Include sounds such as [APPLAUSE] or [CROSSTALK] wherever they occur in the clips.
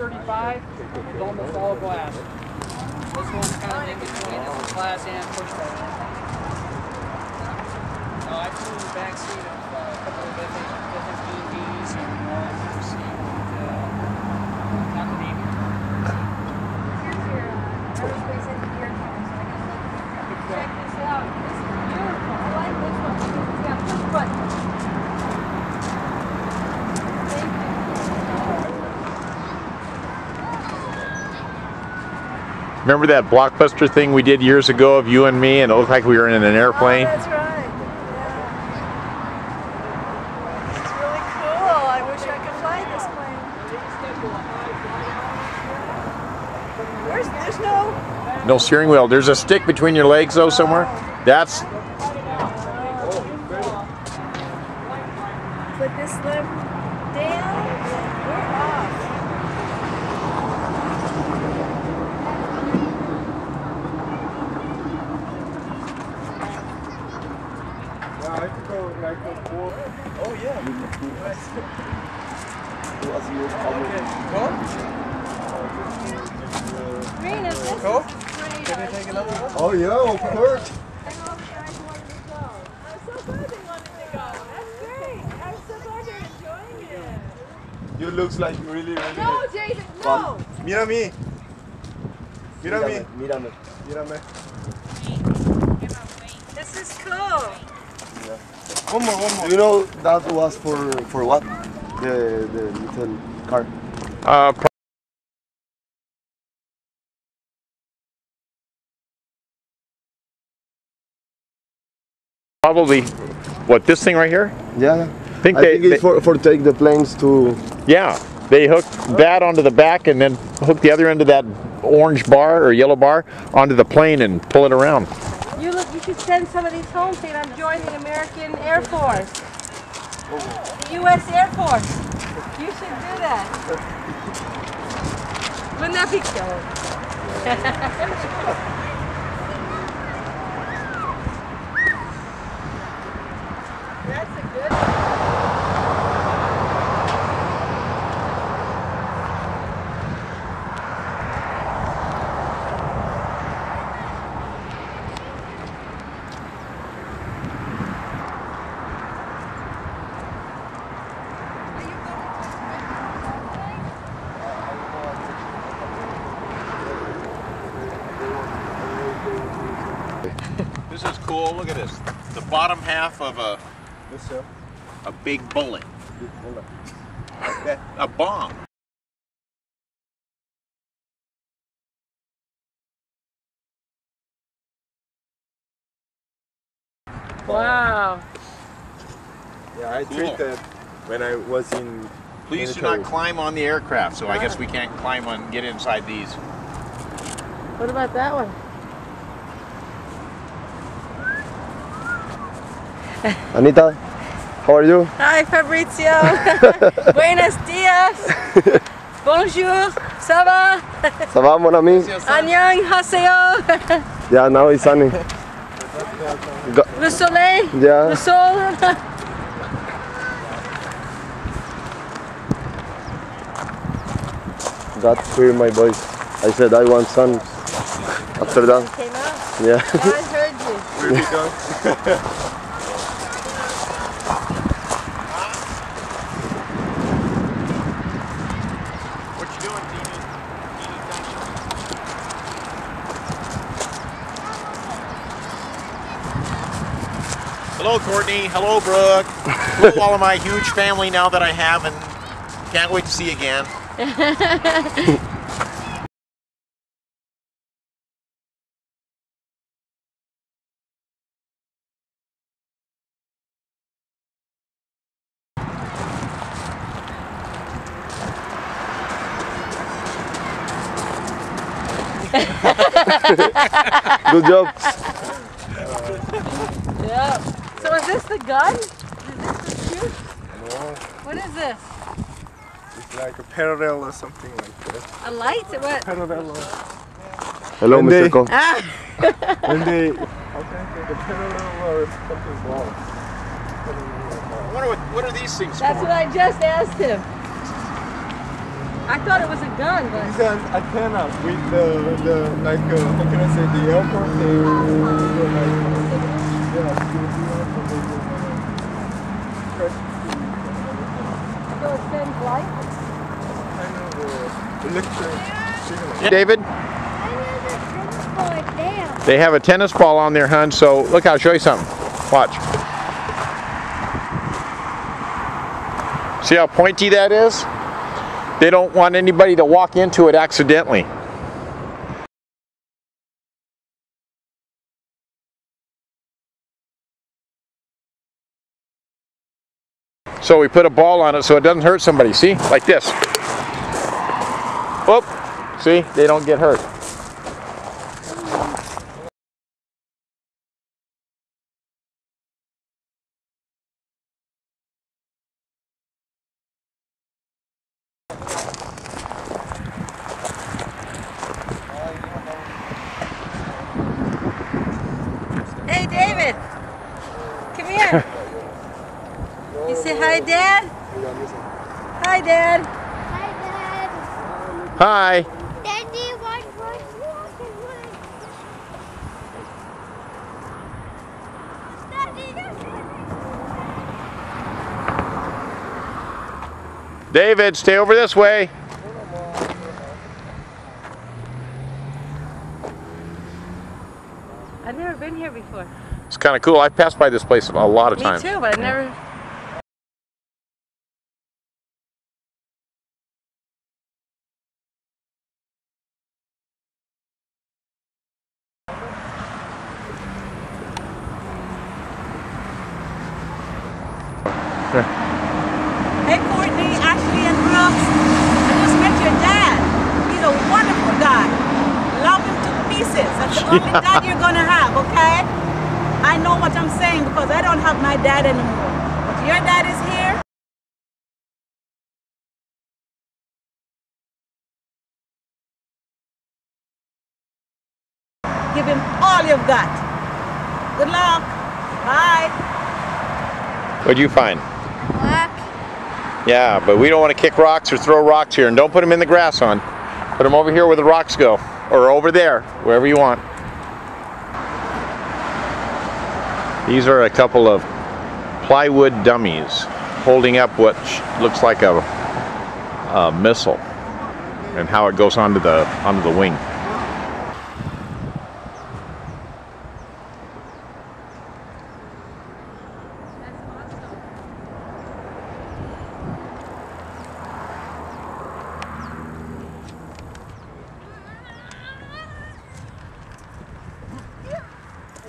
35, it's almost all glass. This one's kind of in between, it's glass and pushback. Uh, I flew in the back seat of uh, a couple of different, different EVs and you see uh, not the Navy. Here's your uh, aerospace engineer car, so I guess like, check this out. This is beautiful. I like this one because it's got push button. Thank you. Remember that blockbuster thing we did years ago of you and me, and it looked like we were in an airplane? Oh, that's right. Yeah. This really cool. I wish I could fly this plane. There's no No steering wheel. There's a stick between your legs, though, somewhere. That's put this lever down and we're off. Oh yeah. Green, is this Coke? great. Can I take another one? Oh yeah, of course. I'm so glad they wanted to go. That's great. I'm so glad they're enjoying it. You looks like really, really. No, Jason, no. Mira mí. Mira mí. Mírame. Mírame. This is cool. ¿Cómo, cómo? You know that was for for what? The the little car. uh, probably what this thing right here. Yeah. I think I they, think it's they- for for take the planes to. yeah they hooked that onto the back and then hook the other end of that orange bar or yellow bar onto the plane and pull it around. You look. You should send some of these home saying I'm joining the American Air Force, the U.S. Air Force. You should do that. Wouldn't that be cool? This is cool. Look at this. The bottom half of a Yes, sir. a big bullet. A bomb. Wow. Yeah, I Cool. treated that when I was in. Please do not climb on the aircraft. So I guess ah. we can't climb on, get inside these. What about that one? [LAUGHS] Anita, how are you? Hi Fabrizio. [LAUGHS] Buenos dias. [LAUGHS] Bonjour. Ça va? Ça va, mon ami? Annyeong haseyo. Yeah, now it's sunny. Le soleil. Yeah. Le sol. Got clear my voice. I said I want sun. After that, Came out. yeah. I heard you. Where we go? What you doing, Dee Hello, Courtney. Hello, Brooke. Hello, all of my huge family now that I have, and can't wait to see you again. Good job. Yeah. So is this the gun? Is this the shoot? No, What is this? it's like a parallel or something like that. A light? What? Parallel. Hello, When Mr. they- Ko. Ah. [LAUGHS] When they, how can I the parallel or something wrong? I wonder what, what are these things That's for? what I just asked him. I thought it was a gun, but These are antennas with the, the like, uh, how can I say, the airport thing. David, they have a tennis ball on there, hun. So look, I'll show you something. Watch. See how pointy that is? They don't want anybody to walk into it accidentally. So we put a ball on it so it doesn't hurt somebody. See? Like this. Whoop. See? They don't get hurt. Hey, David. Come here. You say hi, Dad? Hi, Dad. Hi, Dad. Hi. Daddy, what was walking with? Daddy, David, stay over this way. I've never been here before. It's kind of cool. I've passed by this place a lot of Me times. too, but I've never. Hey, Courtney, Ashley, and Brooks. I just met your dad. He's a wonderful guy. Love him to pieces. That's the only dad you're gonna have, okay? I know what I'm saying because I don't have my dad anymore. But your dad is here. Give him all you've got. Good luck. Bye. What'd you find? Yeah, but we don't want to kick rocks or throw rocks here, and don't put them in the grass, on. Put them over here where the rocks go, or over there, wherever you want. These are a couple of plywood dummies holding up what looks like a, a missile, and how it goes onto the onto the wing.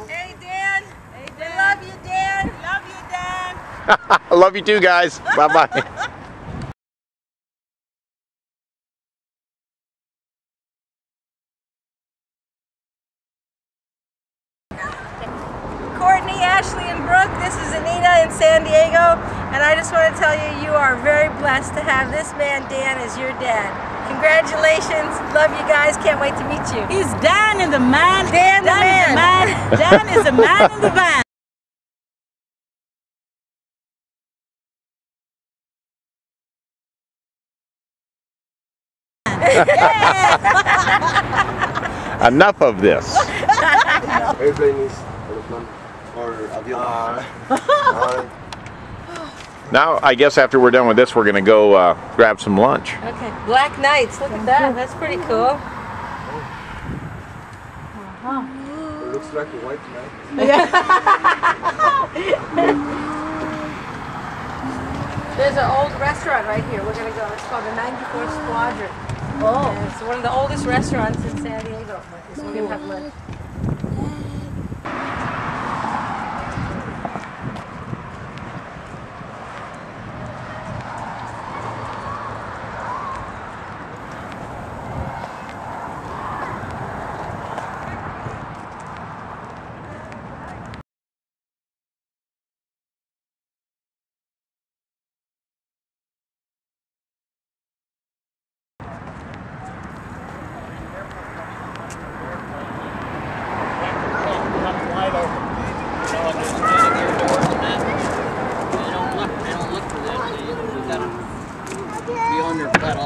Hey, Dan. Hey, Dan. Love you, Dan. Love you, Dan. [LAUGHS] I love you too, guys. Bye bye. Courtney, Ashley, and Brooke, this is Anita in San Diego, and I just want to tell you, you are very blessed to have this man, Dan, as your dad. Congratulations. Love you guys. Can't wait to meet you. He's Dan in the man. Dan the Dan the man. man. Dan is the man in the van. [LAUGHS] Enough of this. Airplane is aeroplane or avion. Now, I guess after we're done with this, we're gonna go uh, grab some lunch. Okay. Black Knights. Look at that. That's pretty cool. It looks like a white man. [LAUGHS] There's an old restaurant right here. We're gonna go. It's called the 94th Squadron. Oh. It's one of the oldest restaurants in San Diego.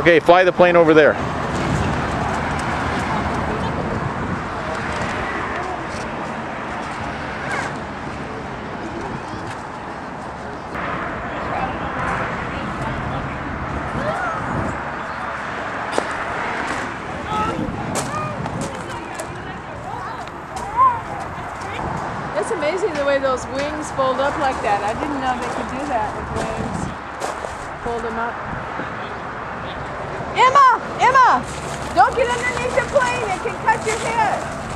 Okay, fly the plane over there. It's amazing the way those wings fold up like that. I didn't know they could do that with wings. Fold them up. Emma, Emma, don't get underneath the plane. It can cut your head.